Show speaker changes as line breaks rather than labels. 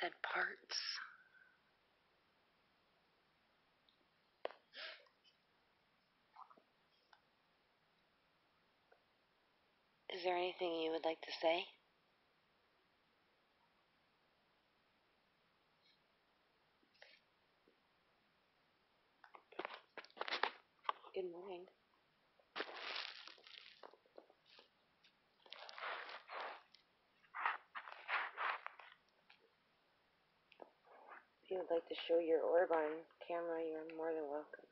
said parts. Is there anything you would like to say? If you would like to show your orb on camera, you're more than welcome.